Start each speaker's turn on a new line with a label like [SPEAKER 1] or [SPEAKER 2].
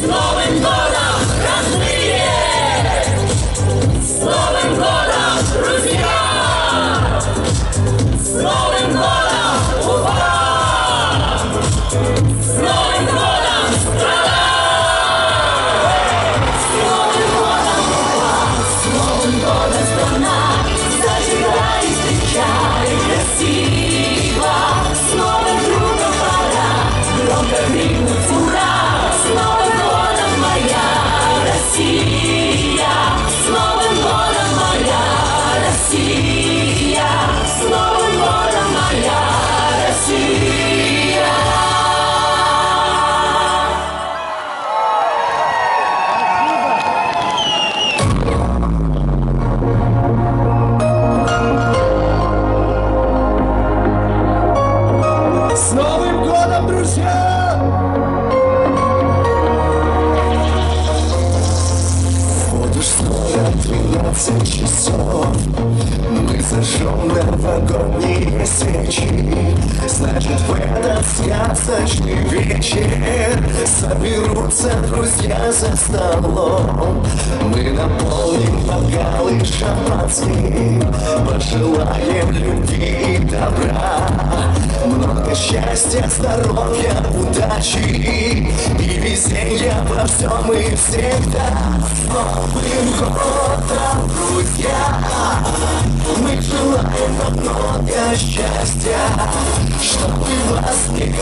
[SPEAKER 1] slow.
[SPEAKER 2] С Новым годом, друзья! Вот уж снова 12 часов. Мы зажжем новогодние свечи. Значит, в этот сказочный вечер Соберутся друзья за столом. Мы наполним бокалы шампанским. Пожелаем любви и добра. Много счастья, здоровья, удачи И везенья во всем и всегда. Новым годом, друзья Мы желаем вам много счастья Чтобы вас никогда